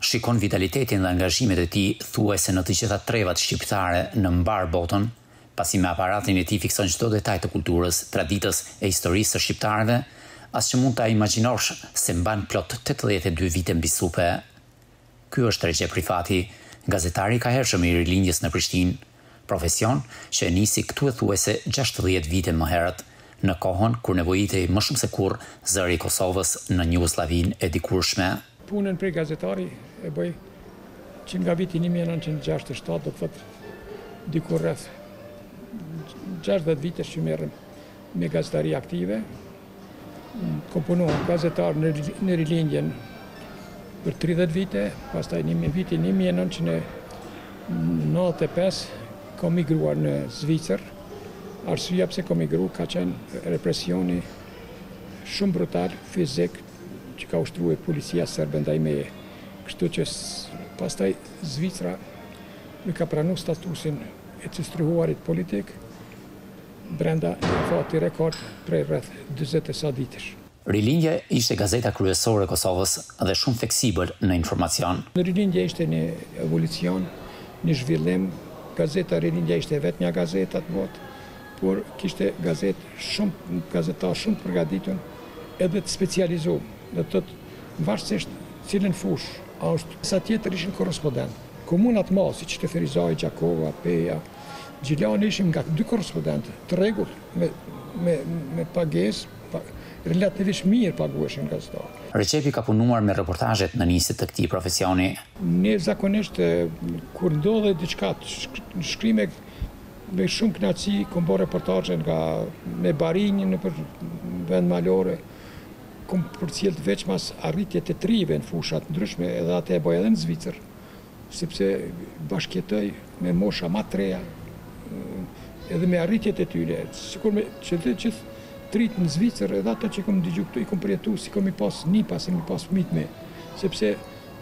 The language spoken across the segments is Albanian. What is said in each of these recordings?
shikon vitalitetin dhe angazhimet e tij thuajse në të gjitha trevat shqiptare në mbarë botën, pasi me aparatin e tij fikson çdo detaj të kulturës, traditës e historisë së shqiptarëve, as që mund ta imagjinosh se mban plot tetëdhjetë e dy vite mbi supe. Ky është Rexhep Rifati, gazetari i kahershëm i Rilindjes në Prishtinë. profesion që e nisi këtu e thuajse gjashtëdhjetë vite më herët, në kohën kur nevojitej më shumë se kurrë zëri i Kosovës në Jugosllavinë e dikurshme. Punën prej gazetari e bëj që nga viti një mijë e nëntëqind e gjashtëdhjetë e shtatë, do të thotë diku rreth gjashtëdhjetë vitesh që merrem me gazetari aktive. Kam punuar gazetar në Rilindjen për 30 vite, pastaj në vitin 1995 kam migruar në Zvicër. Arsyeja pse kam migruar ka qenë represioni shumë brutal fizik që ka ushtruar policia serbe ndaj meje. Kështu që pastaj Zvicra më ka pranuar statusin e të struhuarit politik. brenda një afati rekord prej rreth dyzet e sa ditësh. Rilindja ishte gazeta kryesore e Kosovës dhe shumë fleksibël në informacion. Rilindja ishte një evolucion, një zhvillim. Gazeta Rilindja ishte e vetmja gazetë atëbotë, por kishte gazetë shumë, gazetarë shumë të përgatitur edhe të specializuar, do të thotë varësisht cilën fushë, pjesa tjetër ishin korrespondentë. Komunat e mdha siç ishte Ferizaj, Gjakova, Peja. Gjilan ishim nga dy korrespondentë të rregullt me me me pagesë relativisht mirë paguheshin nga gazeta. Rexhepi ka punuar me reportazhet në nisje të këtij profesioni. Ne zakonisht kur ndodhte diçka në shkrime me shumë kënaqësi kom bërë reportazhe nga me barinj nëpër vende malore kom përcjellë veçmas arritjet e të rijve në fusha të ndryshme edhe atë e bëj edhe në Zvicër. sepse bashkëjetoj me mosha ma të reja edhe me arritjet e tyre, sikur me qenë të gjithë të rritë në Zvicër edhe ato që i kom ndëgju këtu, i kom përjetu sikur me i pas nipa, si me i pas fëmijët e mi, sepse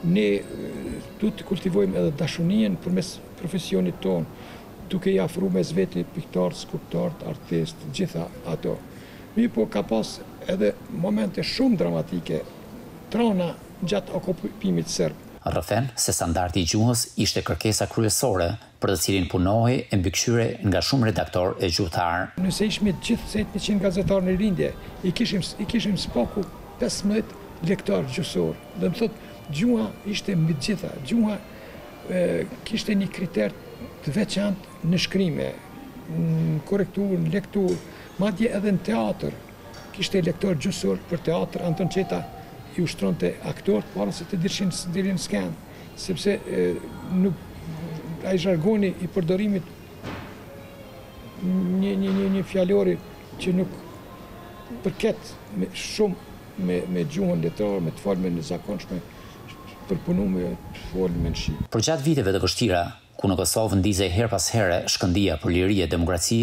ne du të kultivojmë edhe dashunien përmes profesionit tonë, duke i afru mes veti piktorët, skulptorët, artistët, gjitha ato. Mirëpo ka pas edhe momente shumë dramatike, sidomos gjatë okupimit serb, rrëfen se standardi i gjuhës ishte kërkesa kryesore për të cilin punohej e mbikëqyrej nga shumë redaktorë e gjuhëtarë. Nëse ishim të gjithë se njëqind gazetarë në Rilindje, i kishim i kishim së paku pesëmbëdhjetë lektorë gjuhësorë. Do të thotë, gjuha ishte mbi të gjitha. Gjuha kishte një kriter të veçantë në shkrime, në korrekturë, në lekturë, madje edhe në teatër. Kishte lektor gjuhësor për teatër, Anton Çeta i ushtronte aktorët para se të dilshin deri në skenë, sepse nuk ai zhargoni i përdorimit një një një një fjalori që nuk përket shumë me me gjuhën letrare, me të folmen e zakonshme, për punë me fol me në shqip. Përgjatë viteve të vështira, Kur në Kosovë ndizej herë pas here shkëndija për liri e demokraci,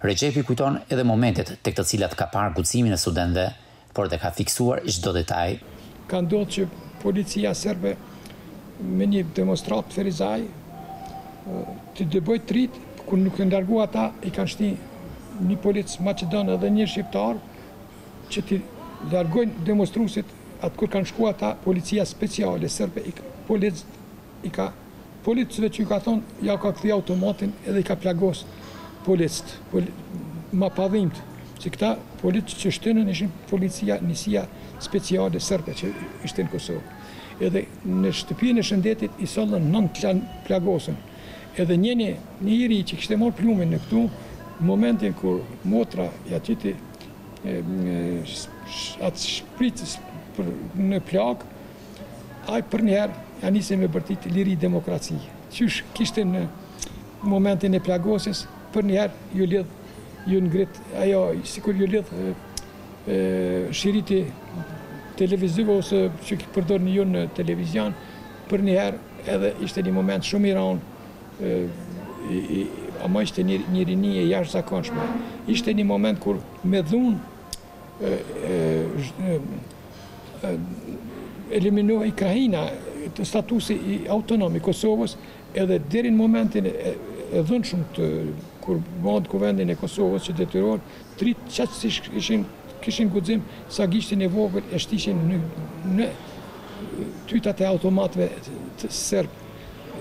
Rexhepi kujton edhe momentet tek të cilat ka parë guximin e studentëve, por dhe ka fiksuar çdo detaj. Ka ndodhur që policia serbe me një demonstratë te Ferizaj t'i dëbojë të rit, kur nuk janë larguar ata, i kanë shti një polic maqedon edhe një shqiptar që t'i largojnë demonstruesit, atë kur kanë shkuar ata, policia speciale serbe, polic, i ka policëve që ju ka thonë ja u ka kthye automatin edhe i ka plagos policët pol, me padhimtë që këta policë që shtynën ishin policia njësia speciale serbe që ishte në Kosovë edhe në shtëpinë e shëndetit i sollën të plagosun edhe njeni një i ri që kishte marrë plumin në këtu në momentin kur motra ja qiti atë shpritës në plagë Ai përnjëherë ja nisi me bërtit liri demokraci. Qysh kishte në momentin e plagosjes, përnjëherë ju lidh ju ngrit ajo sikur ju lidh shiriti televiziv ose që ki përdorni ju në televizion, përnjëherë edhe ishte një moment shumë i ran, ama ishte një, një rini e jashtëzakonshme. Ishte një moment kur me dhunë eliminohej krahina, statusi autonom i Kosovës edhe deri në momentin e dhunshëm të kur bënte Kuvendin e Kosovës që detyroi të rit qaq siç ishin kishin guxim sa gishtin e vogël e shtishin në tytat e automatëve të serbëve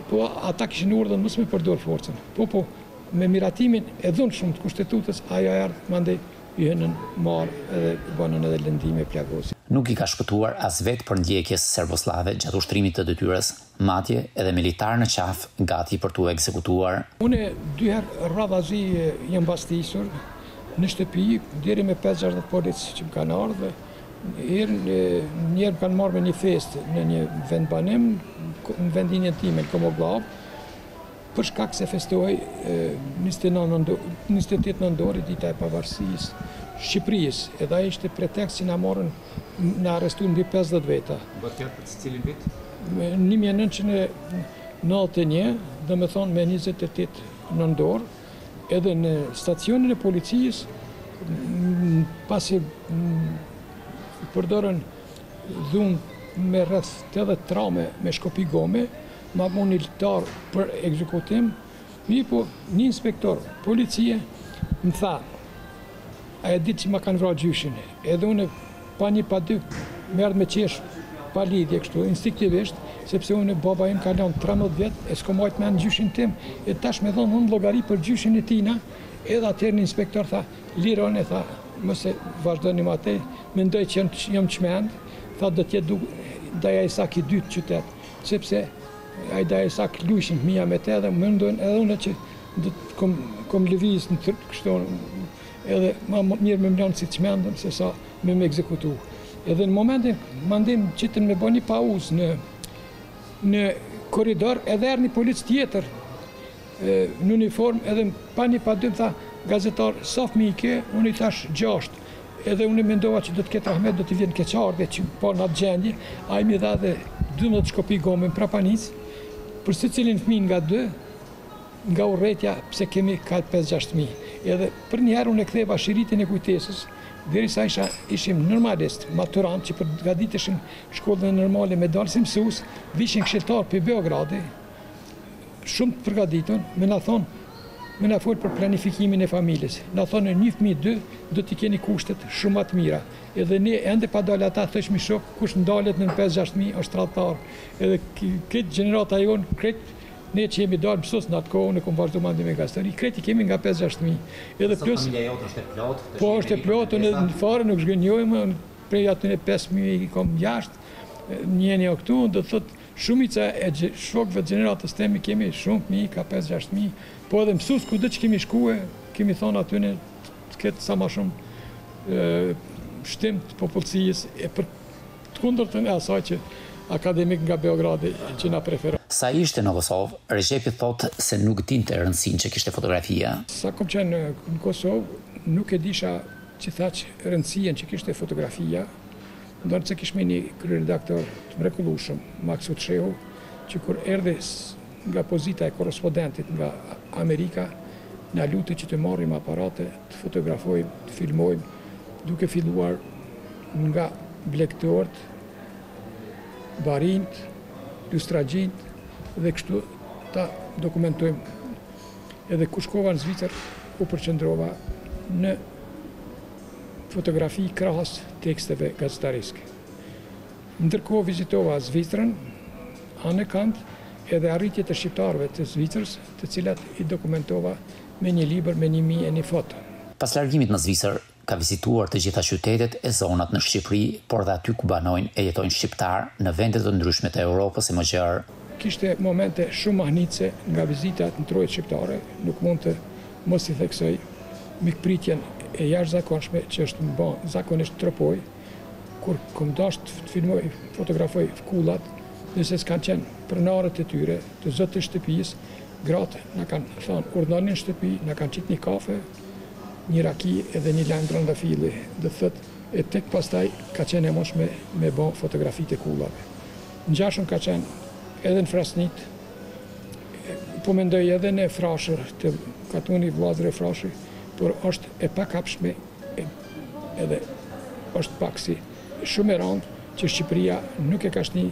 po ata kishin urdhër mos me përdor forcën po po me miratimin e dhunshëm të kushtetutës ajo erdh mandej Hynën, marrë edhe bënën edhe lëndime plagosje. Nuk i ka shpëtuar as vetë përndjekjes serbosllave gjatë ushtrimit të detyrës, madje edhe me litar në qafë gati për t'u ekzekutuar. Unë dy herë radhazi jam bastisur në shtëpi deri me pesë gjashtëdhjetë policë që më kanë ardhur, herë një herë më kanë marrë me një festë në një vendbanim në vendlindjen time në Komogllavë, Për shkak se festohej njëzet e nëntë nëntor, njëzet e tetë nëntor, Dita e Pavarësisë së Shqipërisë, edhe ai ishte pretekst që na morën na arrestuan mbi pesëdhjetë veta. Bëhet fjalë për cilin vit? Në një mijë e nëntëqind e nëntëdhjetë e një, domethënë me njëzet e tetë nëntor, edhe në stacionin e policisë pasi përdorën dhunë me rreth tetëdhjetë traume me shkopi gome, Ma vunë një litar për ekzekutim, mirëpo një inspektor policie më tha, A e di që ma kanë vrarë gjyshin? Edhe unë pa një pa dy më erdhi me qesh pa lidhje kështu, instiktivisht, sepse unë baba im ka lënë trembëdhjetë vjet e s'kam majtë në mend gjyshin tim e tash me dhënë unë llogari për gjyshin e tina, edhe atëherë një inspektor tha, Lironi, tha, mos e vazhdoni më atë, mendoi që jam çmend, tha do të jetë Daja Isak i dytë në qytet. Sepse ai Daja Isak lujshin fëmija me te dhe mendova edhe une që do të kom kom lëviz në tru kështu edhe ma mir me mlan si çmendun se sa me me ekzekutu edhe në momentin mandej m'qitën me bo një pauz në në korridor edhe erdh një polic tjetër në uniform edhe pa një pa dy më tha gazetar sa fëmi ke unë i thash gjasht Edhe unë mendova që do të ketë rahmet, do t'i vjen keqardhje që më pa në atë gjendje. Ai m'i dha edhe 12 shkopi gome në prapanicë, për secilin fëmijë nga dy, nga urrejtja pse kemi ka 5-6 fëmijë. Edhe përnjëherë unë e ktheva shiritin e kujtesës, derisa isha ishim normalist, maturant që përgatiteshim shkollën normale me dalë si mësues, vijshin këshilltarë prej Beogradi, Shumë të përgatitun, me na thonë, me na folë për planifikimin e familjes. Na thonë një fëmijë dy do t'i keni kushtet shumë ma të mira. Edhe ne ende pa dalë ata thojshmi shokë kush ndalet nën pesë gjashtë fmijë është tradhëtar. Edhe krejt gjenerata jonë krejt ne që jemi dalë mësus në atë kohë, unë kom vazhdu mandej me gazetari, krejt i kemi nga pesë gjashtë fmijë. Edhe plus. Sot familja jote është e plotë? Po është e plotë, unë në familje, ne komunikojmë, unë prej atyne pesë fmijë i kom jashtë, njeni o këtu, do të thotë Shumica e shokëve të gjeneratës teme kemi shumë fëmijë ka pesë gjashtë fëmijë po edhe mësus kudo që kemi shkue kemi thon atyne të ketë sa ma shumë shtim të popullsijës e për të kundërtën e asaj që akademikë nga Beogradi që na preferonin. Sa ishte në Kosovë, Rexhepi thotë se nuk e dinte rëndësinë që kishte fotografia. Sa kom qenë në Kosovë nuk e disha qithaq rëndësien që kishte fotografia, Ndonëse kishim një kryeredaktor të mrekullueshëm, Maksut Shehu, që kur erdhi nga pozita e korrespondentit nga Amerika, na luti që të marrim aparate, të fotografojmë, të filmojmë, duke filluar nga blegtorët, barinjtë, lustraxhinjtë dhe kështu ta dokumentojmë edhe kur shkova në Zvicër u përqendrova në fotografi krahas teksteve gazetariske. Ndërkohë vizitova Zvicrën, anekënd edhe arritjet e shqiptarëve të Zvicrës, të cilat i dokumentova me një libër me një mijë e një foto. Pas largimit në Zvicër, ka vizituar të gjitha qytetet e zonat në Shqipëri, por dhe aty ku banojnë e jetojnë shqiptarë në vende të ndryshme të Europës e më gjerë. Kishte momente shumë mahnitëse nga vizitat në trojet shqiptare, nuk mund të mos i theksoj mikpritjen e jashtëzakonshme që është m'u ba zakonisht n'Tropojë kur kom dashtë të filmoj fotografoj kullat nëse s'kanë qenë pronarët e tyre të zot të shtëpisë gratë na kanë thanë urdhëroni në shtëpi na kanë qitë një kafe një raki edhe një lëng trandafili do të thotë e tek pastaj ka qenë e mundshme me ba fotografitë e kullave. Ngjashëm ka qenë edhe në Frasnit, po mendoj edhe në Frashër, te katundi i vllazërve Frashëri, por është e pakapshme edhe është pak si shumë e rëndë që Shqipëria nuk e ka shti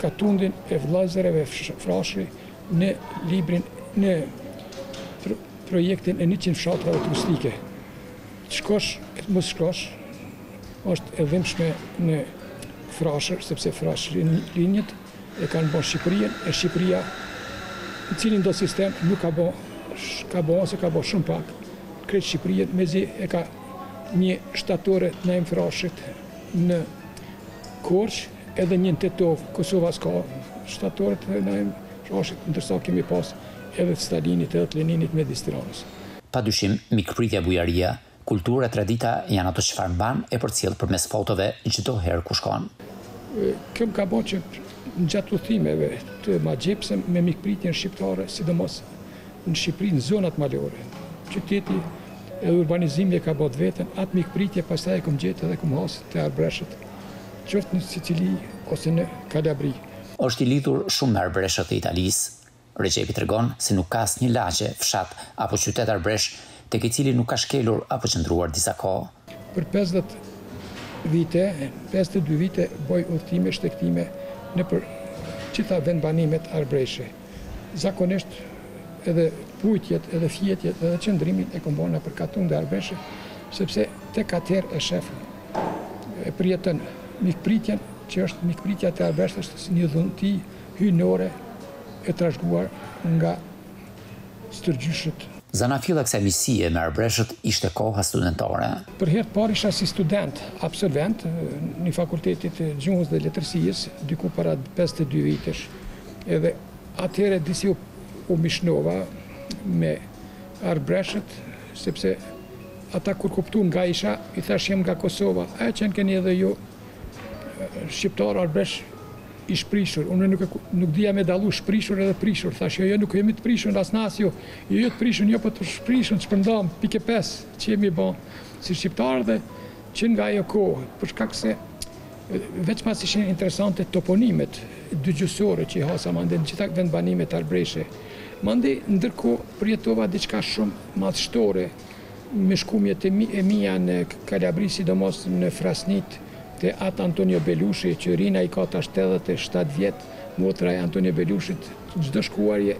katundin e vllazërve Frashëri në librin në projektin e 100 fshatrave turistike. Të shkosh e të mos shkosh është e dhimbshme në Frashër, sepse Frashëllinjtë e kanë bo Shqipërinë, e Shqipëria në cilin do sistem nuk ka bo, ka bo ose ka bo shumë pak, n'krejt Shqipërinë, mezi e ka një shtatore të Naim Frashërit në Korçë, edhe një në Tetovë, Kosova s'ka shtatore të Naim Frashërit, ndërsa kemi pas edhe të Stalinit edhe të Leninit midis Tiranës. Padyshim, mikpritja bujaria, kultura e tradita janë ato çfarë mban e përcjell përmes fotove çdo herë ku shkon. Kjo më ka ba që gjatë udhëtimeve të magjepsem me mikpritjen shqiptare sidomos në Shqipëri në zonat malore. Qyteti edhe urbanizimi e ka ba të vetën, atë mikpritje pastaj e kom gjet edhe kom has te arbëreshët qoftë në Sicili ose në Kalabri. Është i lidhur shumë me arbëreshët e Italisë, Rexhepi tregon se nuk ka asnjë lagje, fshat apo qytet arbresh tek i cili nuk ka shkelur apo qëndruar disa kohë. Për pesëdhjetë vite, pesëdhjetë e dy vite bëj udhëtime shtegtime nëpër të gjitha vendbanimet arbreshe. Zakonisht edhe bujtjet, edhe fjetjet, edhe qëndrimin e kom bo nëpër katunde arbreshe, sepse tek atëherë e shef e përjeton mikpritjen që është mikpritja te arbreshët si një dhunti, Hyjnore e trashëguar nga stërgjyshët. Zanafilla e kësaj miqësie me Arbëreshët ishte koha studentore. Për herë të parë isha si student, absolvent, në fakultetin e Gjuhës dhe Letërsisë, diku para pesëdhjetë e dy vitesh. Edhe atëherë disi u mishnova me Arbëreshët, sepse ata kur kuptuan nga isha, i thashë jam nga Kosova, a qenkeni edhe ju shqiptarë arbëresh? I shprishur, unë nuk, nuk dija me dallu shprishur edhe prishur, thash jo jo nuk jemi të prishun as na as ju, jo jo të prishun jo po të shprishun shpërndam pikë e pesë që jemi bo si shqiptarë dhe që nga ajo kohë për shkak se veçmas ishin interesante toponimet dygjuhësore që i hasa mande në të gjitha vendbanimet arbreshe mande ndërkohë përjetova diçka shumë madhështore Me shkumjet e mia në Kalabri, sidomos në Frasnitë, te At Antonio Belushi, që Rina i ka tash tetëdhjetë e shtatë vjet, motra e Antonio Belushit, çdo shkuarje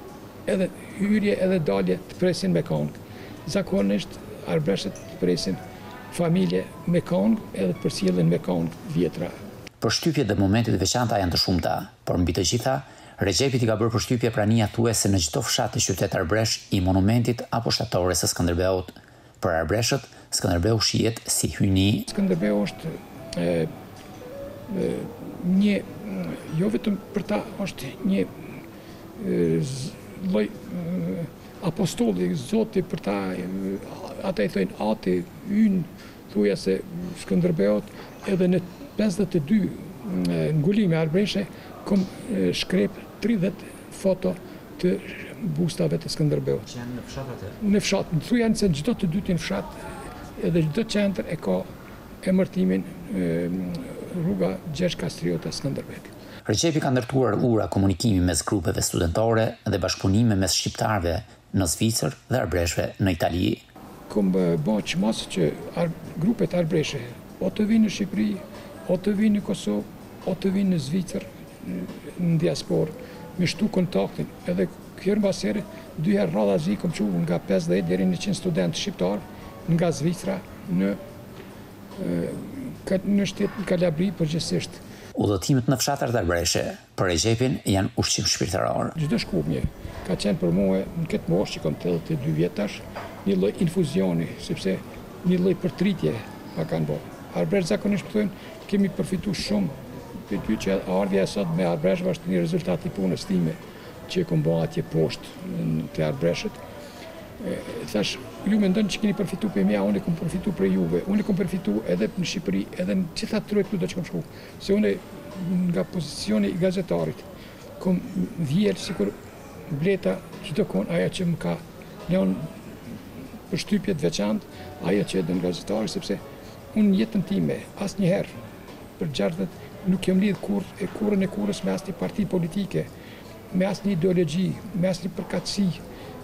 edhe hyrje edhe dalje të presin me kangë. Zakonisht arbëreshët të presin familje me kangë edhe të përcjellin me kangë të vjetra. Përshtypjet dhe momentet e veçanta janë të shumta, por mbi të gjitha, Rexhepit i ka bërë përshtypje prania thuajse në çdo fshat e qytet arbresh i monumentit apo shtatores së Skënderbeut. Për arbreshët, Skënderbeu shihet si hyjni. Skënderbeu është një jo vetëm për ta është një lloj apostolli, zoti për ta, ata i thonë ati, ynë, Thuajse Skënderbeut edhe në pesëdhjetë e dy ngulime arbëreshe kom shkrep tridhjetë foto të bustave të Skënderbeut. Që janë në fshat aty? Në fshat. Thuajse çdo të dytin fshat edhe çdo qendër e ka emërtimin Rruga Gjergj Kastriota Skënderbeu. Rexhepi ka ndërtuar ura komunikimi mes grupeve studentore dhe bashkëpunime mes shqiptarëve në Zvicër dhe arbreshëve në Itali. Kom bo çmos që grupet arbreshe o të vijnë në Shqipëri, o të vijnë në Kosovë, o të vijnë në Zvicër, në diasporë, me shtu kontaktin. Edhe herë mbas here, dy herë radhazi kom çu nga pesëdhjetë deri njëqind studentë shqiptarë nga Zvicra në shtegtim në Kalabri përgjithësisht. Udhëtimet në fshatrat arbreshe Për Rexhepin janë ushqim shpirtëror. Çdo shkuarje ka qenë për mua në këtë moshë që kam tetëdhjetë e dy vjet tash, një lloj infuzioni, sepse një lloj përtritje më kanë bërë. Arbreshët zakonisht më thonë, kemi përfituar shumë prej ty që ardhja e sotme e Arbreshëve është një rezultat i punës time që e kam bërë atje poshtë te Arbreshët. Thash, ju mendoni që keni përfituar prej meja, unë kam përfituar prej juve. Unë kam përfituar edhe në Shqipëri, edhe në gjitha trojet kudo që kam shkuar. Se unë nga pozicioni i gazetarit kom vjelë sikur bleta çdokund ajo që më ka lënë përshtypje të veçantë, ajo që e don gazetari sepse unë jetën time asnjëherë për së gjalli nuk jam lidh kurr e kurrën e kurrës me asnjë parti politike, me asnjë ideologji, me asnjë përkatësi,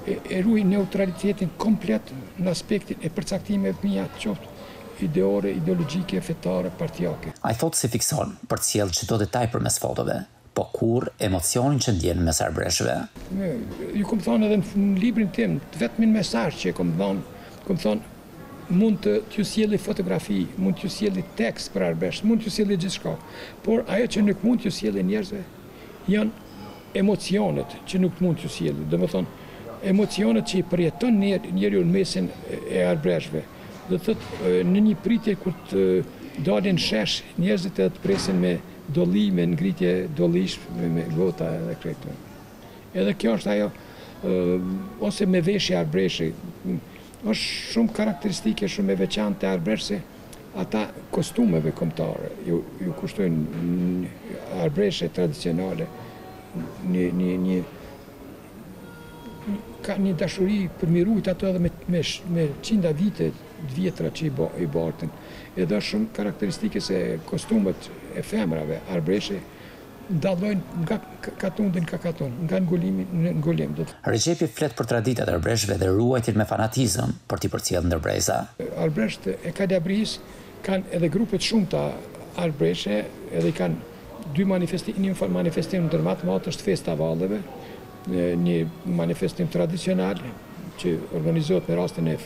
e ruaj neutralitetin komplet në aspektin e përcaktimeve të mia, qoftë ideore, ideologjike, fetare, partiake. Ai thotë se fikson, përcjell çdo detaj përmes fotove, po kurrë emocionin që ndjen mes arbëreshëve. Ju kam thënë edhe në librin tim, vetëm një mesazh që e kam dhënë, kam thënë mund të t'ju sjelli fotografi, mund t'ju sjelli tekst për arbëresh, mund t'ju sjelli gjithçka, por ajo që nuk mund t'ju sjelli njerëzve janë emocionet që nuk mund t'ju sjelli, domethënë emocionet që i përjeton njeriu në mesin e arbëreshëve. Do të thotë në një pritje kur të dalin në shesh njerëzit edhe të presin me dolli, me ngritje dollish, me, me gota edhe krejt. Edhe kjo është ajo, ose me veshje arbreshe, është shumë karakteristike, shumë e veçantë te arbreshët ata kostumeve komtare, ju, ju kostume arbreshe tradicionale, një, një, një Ka një dashuri për mi rujt ato edhe me qinda vite të vjetra që i bartin. Edhe është shumë karakteristike se kostumet e femrave arbëreshe dallojnë nga katundi në katund, nga ngulimi në ngulim. Rexhepi flet për traditat e arbëreshëve dhe ruajtjen me fanatizëm për t'i përcjellë ndër breza. Arbëreshët e Kalabrisë kanë edhe grupe të shumta arbëreshe edhe i kanë. Dy manifestim, një manifestim ndër më të mëdha është Festa e Valleve, një manifestim tradicional që organizohet në rastin e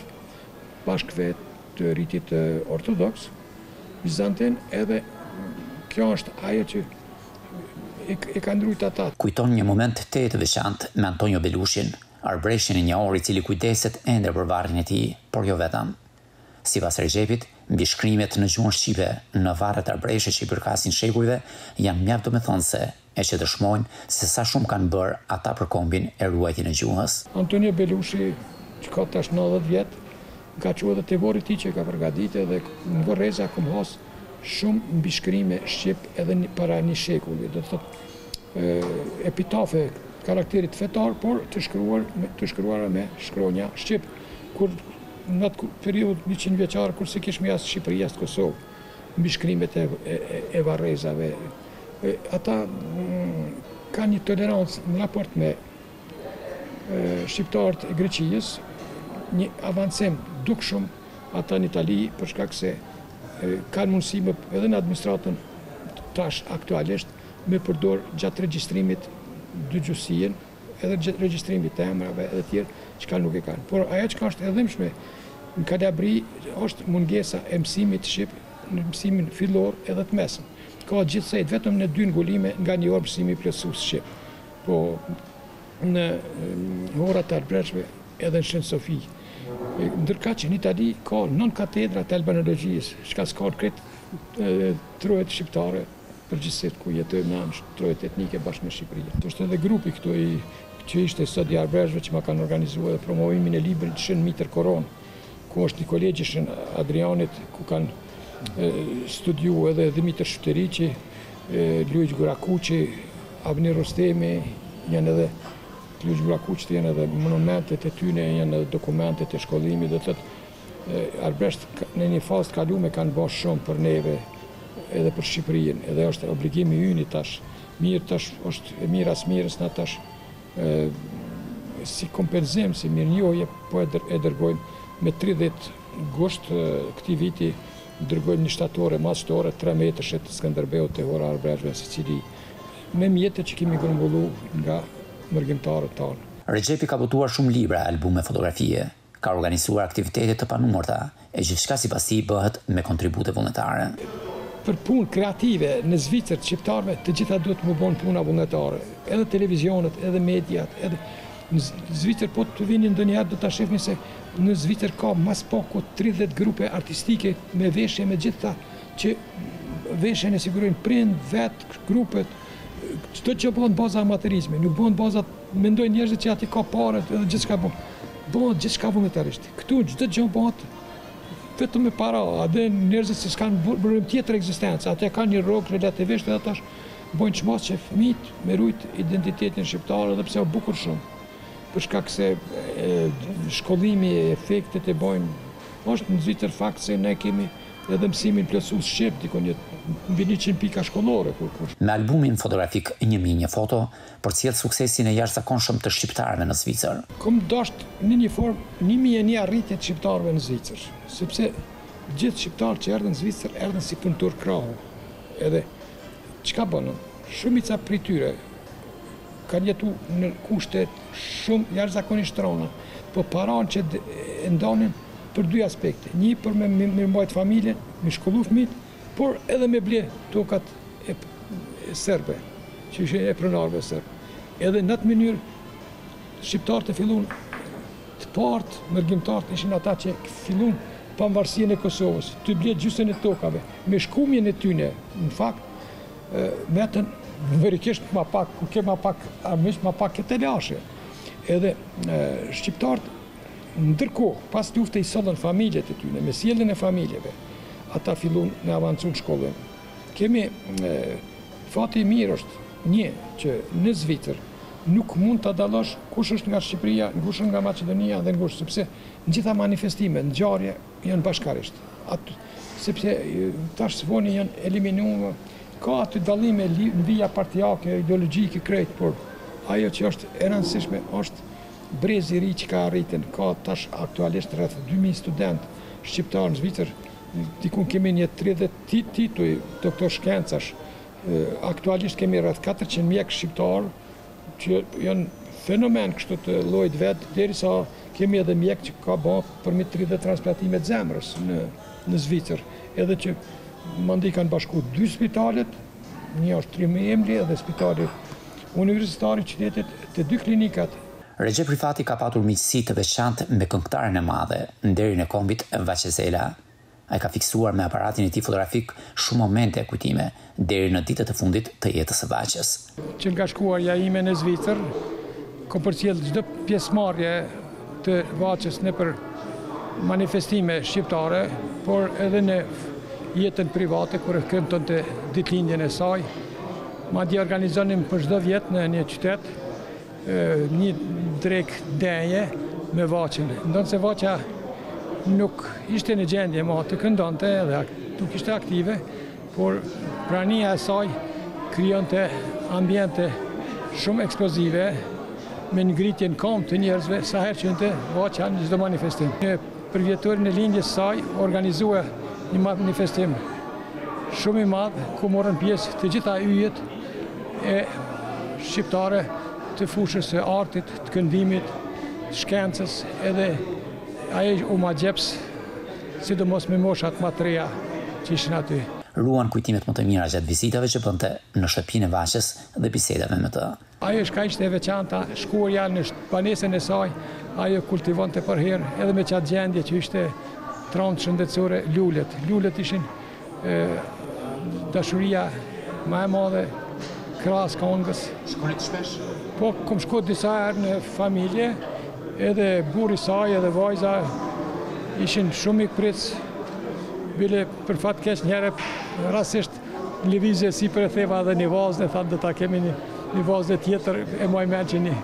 Pashkëve të ritit ortodoks bizantin, edhe kjo është ajo që i kanë rujt ata. Kujton një moment tejet të veçantë me Antonio Belushin, arbëreshin e njohur i cili kujdeset ende për varrin e tij, por jo vetëm. Sipas Rexhepit, mbishkrimet në gjuhën shqipe në varret arbëreshe që i përkasin shekujve janë mjaft domethënëse e që dëshmojnë se sa shumë kanë bërë ata për kombin e ruajtjen e gjuhës. Antonio Bellushi, që ka tash nëntëdhjetë vjet, më ka çuar dhe te varri i tij që e ka përgatitë dhe në varreza kam has shumë mbishkrime shqip edhe para një shekulli, do të thotë epitafe të karakterit fetar, por të shkruar, të shkruara me shkronja shqip. kur në atë periudhë njëqind vjeçare kur s'e kishmi as Shqipëri as Kosovë, mbishkrimet e varrezave, ata kanë një tolerancë në raport me shqiptarët e Greqisë, një avancim dukshëm ata në Itali për shkak se kanë mundësi me edhe n'administratën tash aktualisht me përdor gjatë regjistrimit dygjuhësinë, edhe gjatë regjistrimit të emrave edhe tjerë, çka nuk e kanë. Por ajo çka është e dhimbshme në Kalabri është mungesa e mësimit shqip në mësimin fillor edhe të mesëm. Ka gjithsej vetëm në dy ngulime nga një orë mësimi plotësues shqip. Po në Horën e Arbëreshëve edhe në Shën Sofi. Ndërkaq në Itali ka nan katedra të albanologjisë, çka s'ka në krejt trojet shqiptare, përgjithësisht ku jetojmë në trojet etnike bashkë me Shqipërinë. Është edhe grupi këtu i që ishte sot i arbëreshve që ma kanë organizu edhe promovimin e librit Shën Mitër Koron, ku është një kolegj i Shën Adrianit, ku kanë studiu edhe Dhimitër Shuteriqi, Luigj Gurakuqi, Avni Rustemi, janë edhe Luigj Gurakuqit janë edhe monumentet e tyne, janë edhe dokumentet e shkollimit, do të Arbëreshët në një fazë të kalume kanë ba shumë për neve edhe për Shqipërinë edhe është obligim i yni tash mirë tash është e mira e s'mirës na tash si kompenzim si mirënjohje po e dërgojmë me tridhjetë gusht këtij viti dërgojmë një shtatore madhështore tre metërshe të Skënderbeut te Hora e Arbëreshëve në Sicili me mjete që kemi grumbullu nga mërgimtarët tanë. Rexhepi ka botuar shumë libra e albume fotografie. Ka organizuar aktivitete të panumërta, e gjithçka sipas tij bëhet me kontribute vullnetare. Për punë kreative në Zvicër shqiptarëve të gjitha duhet të mu bëhen puna vullnetare, edhe televizionet, edhe mediat, edhe në Zvicër po të vini ndonjëherë do ta shihni se në Zvicër ka më së paku tridhjetë grupe artistike me veshje me të gjitha që veshjen e sigurojnë prindët, vetë grupet, çdo gjë bëhet në baza amaterizmi, nuk bëhen baza Mendojnë njerëzit që aty ka pare dhe gjithçka bëhet gjithçka vullnetarisht. Këtu gjithçka bëhet vetëm me para, edhe njerëzit që s'kanë burim tjetër ekzistencë, atë e kanë një rrogë relativisht edhe tash bëjnë çmos që fëmijtë me rujt identitetin shqiptar edhe pse është bukur shumë. Për shkak se shkollimi, efektet e veta, është në Zvicër fakt se ne kemi edhe mësimin plotësues shqip, diku një mbi njëqind pika shkollore. Në albumin fotografik Një mijë e një foto, përcjell suksesin e jashtëzakonshëm të shqiptarëve në Zvicër. Kam dashtë në një formë një mijë e një arritje të shqiptarëve në Zvicër, sepse gjithë shqiptarët që erdhën në Zvicër erdhën si punëtorë krahu, edhe çka bënë, shumica prej tyre kanë jetu në kushte shumë jashtëzakonisht të rona, po paranë që e ndonin për dy aspekte, një për me mirëmbajt familjen, me shkollu fëmijët, por edhe me ble tokat serbe, që ishin e pronarëve serbë. Edhe në atë mënyrë shqiptarët e fillun të partë, mërgimtarët ishin ata që fillun pamvarësien e Kosovës, tu ble gjysën e tokave, me shkumjen e tyne, në fakt, me të mërikisht ma pak, ku ke ma pak armisht, ma pak këtë lashe. Edhe shqiptarët, ndërkohë, pas lufte i sollën familjet e tyne, me sjelljen e familjeve, Ata fillun me avancu në shkollim. Kemi, fati i mirë është, një, që në Zvicër nuk mund ta dallosh kush është nga Shqipëria, kush është nga Maqedonia dhe kush, sepse në gjitha manifestimet, ngjarje janë bashkarisht. Sepse tash së voni janë eliminuar, ka aty dallime, në vija partiake, ideologjike, krejt, por ajo që është e rëndësishme është Brezi i ri që ka arritur, ka tash aktualisht rreth dy mijë studentë shqiptarë në Zvicër, diku kemi një tridhjetë tituj doktor shkencash, aktualisht kemi rreth katërqind mjekë shqiptarë që janë fenomen kështu të llojit vet, derisa kemi edhe mjekë që ka ba përmi tridhjetë transplantime të zemrës në Zvicër, edhe që mandej kanë bashku dy spitalet. Një ushtrim i ëmri dhe Spitali Universitar i qytetit, te dy klinikat. Rexhep Rifati ka patur miqësi të veçantë me këngëtaren e madhe, nderin e kombit Vaçe Zela. Ai ka fiksuar me aparatin e tij fotografik shumë momente e kujtime, deri në ditët e fundit të jetës së Vaçes. Që nga shkuarja ime në Zvicër, kam përcjellë çdo pjesëmarrje. të Vaçës nëpër manifestime shqiptare, por edhe në jetën private kur e kremtonte ditëlindjen e saj. Madje organizonim për çdo vjet në një qytet një drekë, ndeje me Vaçën. Ndonëse Vaça nuk ishte në gjendje mo të këndonte edhe nuk ishte aktive, por prania e saj krijonte ambiente shumë eksplozive me ngritjen në kamb të njerëzve sa herë qe Vaçja në çdo manifestim. Në përvjetorin e lindjes së saj u organizua një manifestim shumë i madh ku morën pjesë të gjitha yjet shqiptare të fushës së artit, të këndimit, të shkencës edhe ai u magjeps sidomos me moshat ma të reja që ishin aty. Ruan kujtimet më të mira gjatë vizitave që bënte në shtëpinë e Vaçes dhe bisedave me të. Ajo çka ishte e veçanta, shkuarja në banesën e saj, ajo kultivonte përherë, edhe me qat gjendje që ishte t'rond shëndetësore, lulet. Lulet ishin Dashuria më e madhe krahas këngës. Shkonit shpesh? Po, kom shku disa herë në familje, edhe burri saj, edhe vajza ishin shumë mikpritës, bile për fat keq një herë rastësisht në levizje e sipër e theva edhe një vazë, i thamë do ta kemi një, një vazë tjetër, e moj me që një,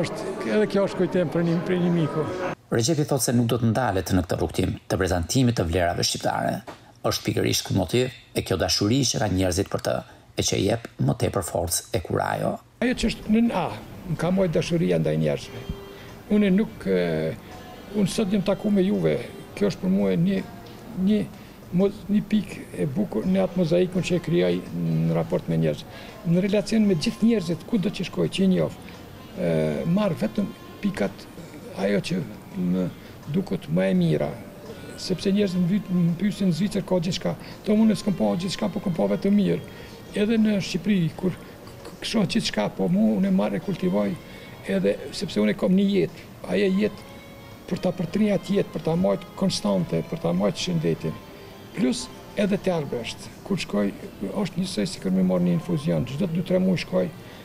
është, edhe kjo është kujtim për një, për një miku. Rexhepi thotë se nuk do të ndalet në këtë rrugëtim të prezantimit të vlerave shqiptare. është pikërisht ky motiv e kjo dashuri që kanë njerëzit për të e që i jep më tepër forcë e kurajo. Ajo që është në, a, më ka majt dashuria ndaj njerëzve. Unë nuk, unë sot jam taku me juve, kjo është për mua një, një, një pikë e bukur në atë mozaikun që e krijoj në raport me njerëzit, në relacion me gjithë njerëzit, kudo që shkoj, që i njoh. marr vetëm pikat ajo që më duket më e mira sepse njerëzit më vyt më pyesin në Zvicër ka gjithçka po unë s'kam pa gjithçka po kam pa vetëm mirë edhe në Shqipëri kur shoh gjithçka po mu unë marr e kultivoj edhe sepse unë kam një jetë ajo jetë për ta përtri atë jetë për ta majt konstante për ta majt shëndetin plus edhe te arbëreshët kur shkoj është njësoj sikur me marr një infuzion çdo dy tre muaj shkoj